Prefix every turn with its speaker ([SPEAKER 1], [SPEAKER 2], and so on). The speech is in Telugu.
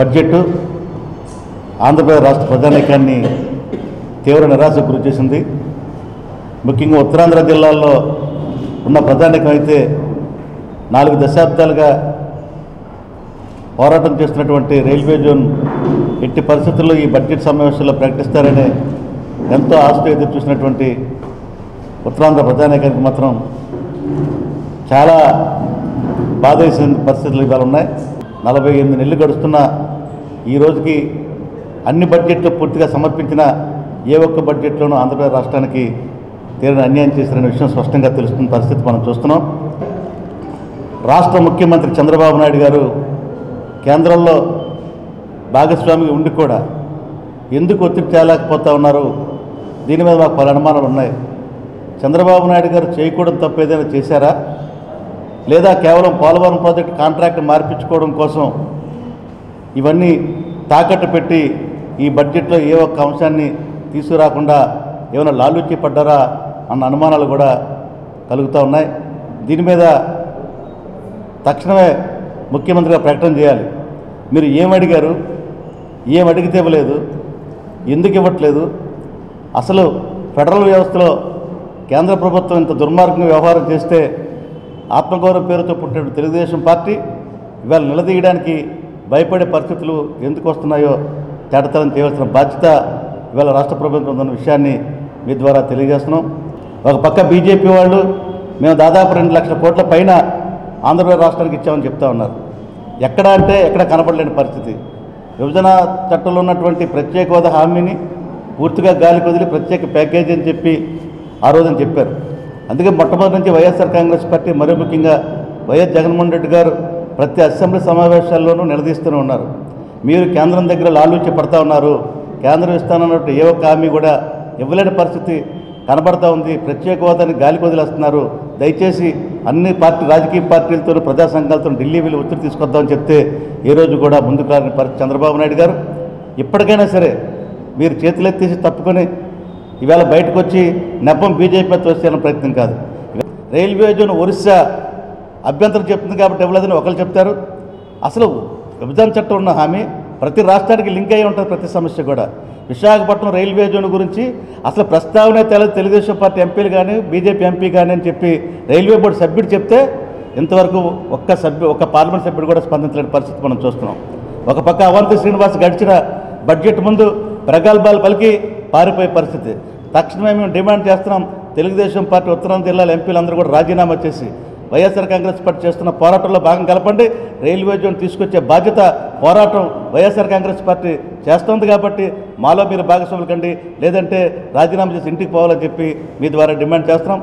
[SPEAKER 1] బడ్జెట్ ఆంధ్రప్రదేశ్ రాష్ట్ర ప్రజానీకాన్ని తీవ్ర నిరాశకు గురి చేసింది. ముఖ్యంగా ఉత్తరాంధ్ర జిల్లాల్లో ఉన్న ప్రజానీకం అయితే నాలుగు దశాబ్దాలుగా పోరాటం చేస్తున్నటువంటి రైల్వే జోన్ ఎట్టి పరిస్థితుల్లో ఈ బడ్జెట్ సమావేశంలో ప్రకటిస్తారని ఎంతో ఆశతో ఎదురు చూసినటువంటి ఉత్తరాంధ్ర ప్రజానీకానికి మాత్రం చాలా బాధ వేసిన పరిస్థితులు ఇవాళ ఉన్నాయి. నలభై ఎనిమిది నెలలు గడుస్తున్న ఈ రోజుకి అన్ని బడ్జెట్లు పూర్తిగా సమర్పించిన ఏ ఒక్క బడ్జెట్లోనూ ఆంధ్రప్రదేశ్ రాష్ట్రానికి తీరని అన్యాయం చేసిన విషయం స్పష్టంగా తెలుస్తున్న పరిస్థితి మనం చూస్తున్నాం. రాష్ట్ర ముఖ్యమంత్రి చంద్రబాబు నాయుడు గారు కేంద్రంలో భాగస్వామిగా ఉండి కూడా ఎందుకు ఒత్తిడి తేలేకపోతా ఉన్నారు? దీని మీద మాకు పలు అనుమానాలు ఉన్నాయి. చంద్రబాబు నాయుడు గారు చేయకూడదు తప్పు ఏదైనా చేశారా? లేదా కేవలం పోలవరం ప్రాజెక్టు కాంట్రాక్ట్ మార్పించుకోవడం కోసం ఇవన్నీ తాకట్టు పెట్టి ఈ బడ్జెట్లో ఏ ఒక్క అంశాన్ని తీసుకురాకుండా ఏమైనా లాలూచి పడ్డారా అన్న అనుమానాలు కూడా కలుగుతూ ఉన్నాయి. దీని మీద తక్షణమే ముఖ్యమంత్రిగా ప్రకటన చేయాలి. మీరు ఏమడిగారు అడిగారు? ఏం అడిగితే ఇవ్వలేదు. ఎందుకు ఇవ్వట్లేదు? అసలు ఫెడరల్ వ్యవస్థలో కేంద్ర ప్రభుత్వం ఇంత దుర్మార్గంగా వ్యవహారం చేస్తే ఆత్మగౌరవ పేరుతో పుట్టిన తెలుగుదేశం పార్టీ ఇవాళ నిలదీయడానికి భయపడే పరిస్థితులు ఎందుకు వస్తున్నాయో తేటతలం చేయవలసిన బాధ్యత ఇవాళ రాష్ట్ర ప్రభుత్వం ఉన్న విషయాన్ని మీ ద్వారా తెలియజేస్తున్నాం. ఒక పక్క బీజేపీ వాళ్ళు మేము దాదాపు రెండు లక్షల కోట్ల పైన ఆంధ్రప్రదేశ్ రాష్ట్రానికి ఇచ్చామని చెప్తా ఉన్నారు. ఎక్కడ అంటే ఎక్కడ కనపడలేని పరిస్థితి. విభజన చట్టంలో ఉన్నటువంటి ప్రత్యేక హోదా హామీని పూర్తిగా గాలికి వదిలి ప్రత్యేక ప్యాకేజీ అని చెప్పి ఆ రోజున చెప్పారు. అందుకే మొట్టమొదటి నుంచి వైఎస్ఆర్ కాంగ్రెస్ పార్టీ మరీ ముఖ్యంగా వైఎస్ జగన్మోహన్ రెడ్డి గారు ప్రతి అసెంబ్లీ సమావేశాల్లోనూ నిలదీస్తూనే ఉన్నారు. మీరు కేంద్రం దగ్గర లాలూచి పడతా ఉన్నారు. కేంద్రం ఇస్తానన్నట్టు ఏ ఒక్క హామీ కూడా ఇవ్వలేని పరిస్థితి కనబడతా ఉంది. ప్రత్యేక హోదాని గాలికి వదిలేస్తున్నారు దయచేసి అన్ని పార్టీ రాజకీయ పార్టీలతో ప్రజా సంఘాలతో ఢిల్లీ వెళ్ళి ఒత్తిడి తీసుకొద్దామని చెప్తే ఈ రోజు కూడా ముందుకు రాని పరిస్థితి చంద్రబాబు నాయుడు గారు. ఇప్పటికైనా సరే మీరు చేతులెత్తేసి తప్పుకొని ఇవాళ బయటకు వచ్చి నెప్పం బీజేపీ వచ్చేయాలని ప్రయత్నం కాదు. రైల్వే జోన్ ఒరిస్సా అభ్యంతరం చెప్తుంది కాబట్టి ఇవ్వలేదని ఒకరు చెప్తారు. అసలు విభజన చట్టం ఉన్న హామీ ప్రతి రాష్ట్రానికి లింక్ అయి ఉంటుంది ప్రతి సమస్య కూడా. విశాఖపట్నం రైల్వే జోన్ గురించి అసలు ప్రస్తావనే తెలియదు తెలుగుదేశం పార్టీ ఎంపీలు కానీ బీజేపీ ఎంపీ కానీ అని చెప్పి రైల్వే బోర్డు సభ్యుడు చెప్తే ఇంతవరకు ఒక్క సభ్యు ఒక్క పార్లమెంట్ సభ్యుడు కూడా స్పందించలేని పరిస్థితి మనం చూస్తున్నాం. ఒక పక్క అవంతి శ్రీనివాస్ గడిచిన బడ్జెట్ ముందు ప్రగల్భాలు పలికి పారిపోయే పరిస్థితి. తక్షణమే మేము డిమాండ్ చేస్తున్నాం. తెలుగుదేశం పార్టీ ఉత్తరాంధ్ర జిల్లాల ఎంపీలందరూ కూడా రాజీనామా చేసి వైఎస్ఆర్ కాంగ్రెస్ పార్టీ చేస్తున్న పోరాటంలో భాగం కలపండి. రైల్వే జోన్ తీసుకొచ్చే బాధ్యత పోరాటం వైఎస్ఆర్ కాంగ్రెస్ పార్టీ చేస్తుంది కాబట్టి మాలో మీరు భాగస్వాములు కండి. లేదంటే రాజీనామా చేసి ఇంటికి పోవాలని చెప్పి మీ ద్వారా డిమాండ్ చేస్తున్నాం.